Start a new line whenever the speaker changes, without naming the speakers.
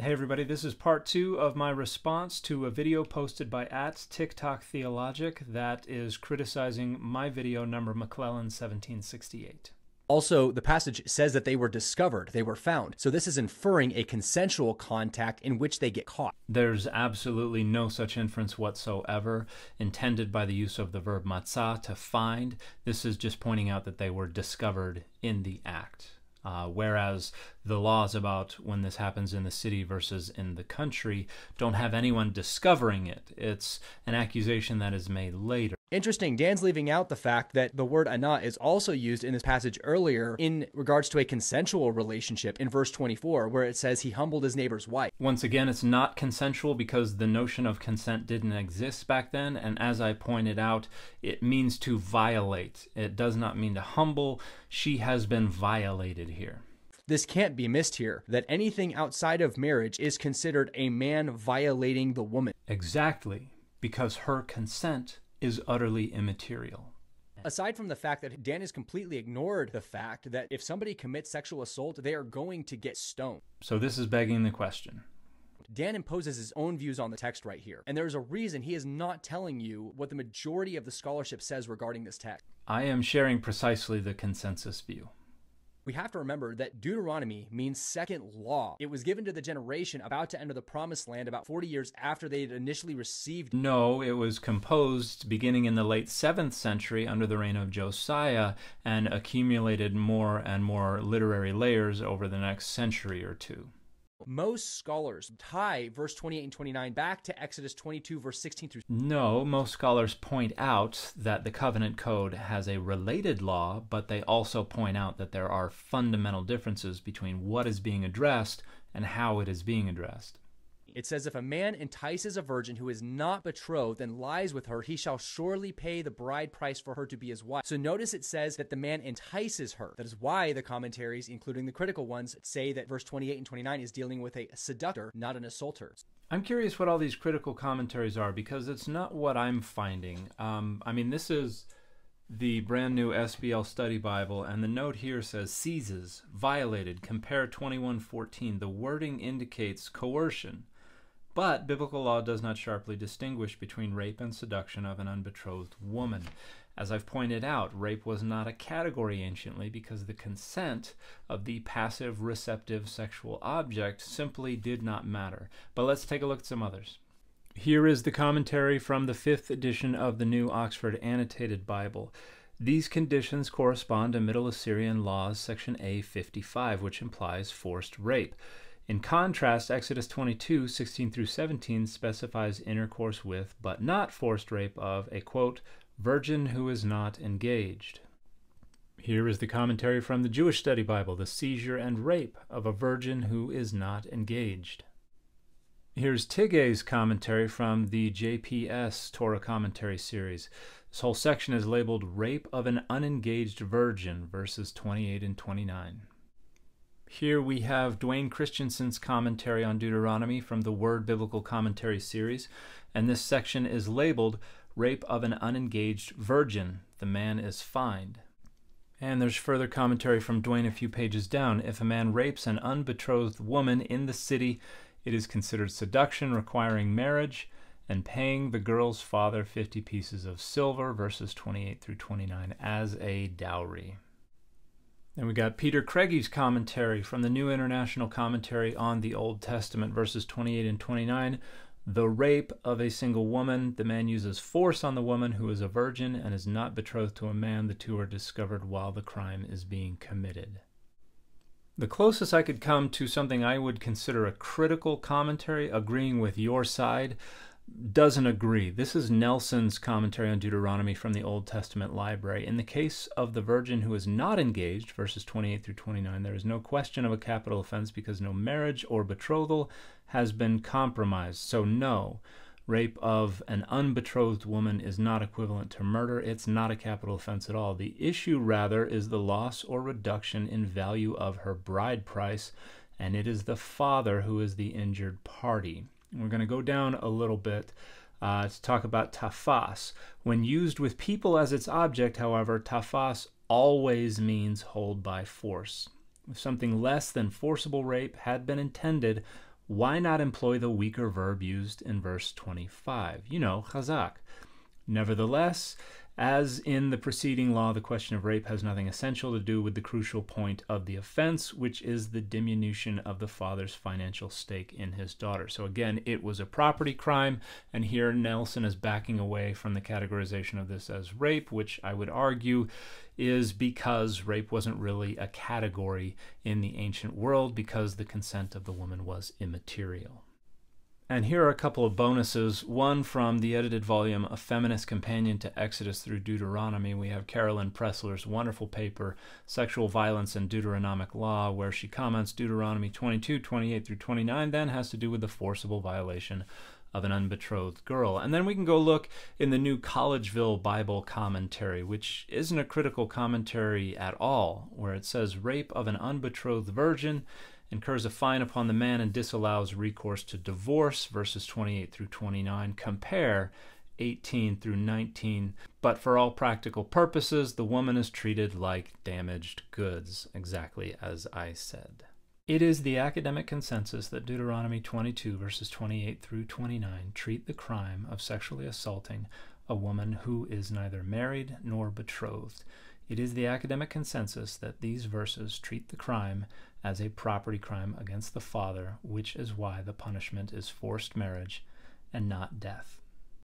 Hey everybody, this is part two of my response to a video posted by at TikTok Theologic that is criticizing my video number McClellan 1768.
Also, the passage says that they were discovered, they were found. So this is inferring a consensual contact in which they get caught.
There's absolutely no such inference whatsoever intended by the use of the verb matzah to find. This is just pointing out that they were discovered in the act. Uh, whereas the laws about when this happens in the city versus in the country don't have anyone discovering it. It's an accusation that is made later.
Interesting. Dan's leaving out the fact that the word ana is also used in this passage earlier in regards to a consensual relationship in verse 24, where it says he humbled his neighbor's wife.
Once again, it's not consensual because the notion of consent didn't exist back then. And as I pointed out, it means to violate, it does not mean to humble. She has been violated here.
This can't be missed here that anything outside of marriage is considered a man violating the woman.
Exactly, because her consent is utterly immaterial.
Aside from the fact that Dan has completely ignored the fact that if somebody commits sexual assault, they are going to get stoned.
So this is begging the question.
Dan imposes his own views on the text right here. And there's a reason he is not telling you what the majority of the scholarship says regarding this text.
I am sharing precisely the consensus view
we have to remember that Deuteronomy means second law. It was given to the generation about to enter the promised land about 40 years after they had initially received.
No, it was composed beginning in the late 7th century under the reign of Josiah and accumulated more and more literary layers over the next century or two.
Most scholars tie verse 28 and 29 back to Exodus 22, verse 16 through.
No, most scholars point out that the covenant code has a related law, but they also point out that there are fundamental differences between what is being addressed and how it is being addressed.
It says, If a man entices a virgin who is not betrothed and lies with her, he shall surely pay the bride price for her to be his wife. So notice it says that the man entices her. That is why the commentaries, including the critical ones, say that verse 28 and 29 is dealing with a seductor, not an assaulter.
I'm curious what all these critical commentaries are because it's not what I'm finding. Um, I mean, this is the brand new SBL Study Bible, and the note here says seizes, violated, compare 2114. The wording indicates coercion. But biblical law does not sharply distinguish between rape and seduction of an unbetrothed woman. As I've pointed out, rape was not a category anciently because the consent of the passive receptive sexual object simply did not matter. But let's take a look at some others. Here is the commentary from the fifth edition of the New Oxford Annotated Bible. These conditions correspond to Middle Assyrian laws, section A 55, which implies forced rape. In contrast, Exodus 22, 16 through 17 specifies intercourse with, but not forced rape of, a quote, virgin who is not engaged. Here is the commentary from the Jewish Study Bible, the seizure and rape of a virgin who is not engaged. Here's Tigay's commentary from the JPS Torah Commentary series. This whole section is labeled Rape of an Unengaged Virgin, verses 28 and 29. Here we have Duane Christensen's commentary on Deuteronomy from the Word Biblical Commentary series, and this section is labeled Rape of an Unengaged Virgin. The man is fined. And there's further commentary from Duane a few pages down. If a man rapes an unbetrothed woman in the city, it is considered seduction requiring marriage and paying the girl's father 50 pieces of silver, verses 28 through 29, as a dowry. Then we got Peter Craigie's commentary from the New International Commentary on the Old Testament, verses 28 and 29. The rape of a single woman. The man uses force on the woman who is a virgin and is not betrothed to a man. The two are discovered while the crime is being committed. The closest I could come to something I would consider a critical commentary, agreeing with your side, doesn't agree. This is Nelson's commentary on Deuteronomy from the Old Testament library. In the case of the virgin who is not engaged, verses 28 through 29, there is no question of a capital offense because no marriage or betrothal has been compromised. So, no, rape of an unbetrothed woman is not equivalent to murder. It's not a capital offense at all. The issue, rather, is the loss or reduction in value of her bride price, and it is the father who is the injured party. We're going to go down a little bit uh, to talk about tafas. When used with people as its object, however, tafas always means hold by force. If something less than forcible rape had been intended, why not employ the weaker verb used in verse 25? You know, chazak. Nevertheless, as in the preceding law, the question of rape has nothing essential to do with the crucial point of the offense, which is the diminution of the father's financial stake in his daughter. So, again, it was a property crime, and here Nelson is backing away from the categorization of this as rape, which I would argue is because rape wasn't really a category in the ancient world because the consent of the woman was immaterial. And here are a couple of bonuses. One from the edited volume, A Feminist Companion to Exodus Through Deuteronomy. We have Carolyn Pressler's wonderful paper, Sexual Violence and Deuteronomic Law, where she comments Deuteronomy 22, 28 through 29, then has to do with the forcible violation of an unbetrothed girl. And then we can go look in the new Collegeville Bible commentary, which isn't a critical commentary at all, where it says rape of an unbetrothed virgin incurs a fine upon the man and disallows recourse to divorce, verses 28 through 29. Compare 18 through 19. But for all practical purposes, the woman is treated like damaged goods, exactly as I said. It is the academic consensus that Deuteronomy 22, verses 28 through 29, treat the crime of sexually assaulting a woman who is neither married nor betrothed. It is the academic consensus that these verses treat the crime as a property crime against the father, which is why the punishment is forced marriage and not death.